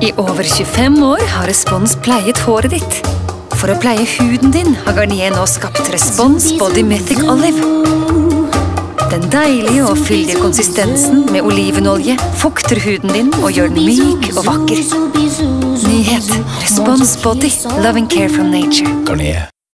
I over 25 år har Respons pleiet håret ditt. For å pleie huden din har Garnier nå skapt Respons Body Mythic Olive. Den deilige og fyldige konsistensen med olivenolje fukter huden din og gjør den myk og vakker. Nyhet. Respons Body. Loving care from nature. Garnier.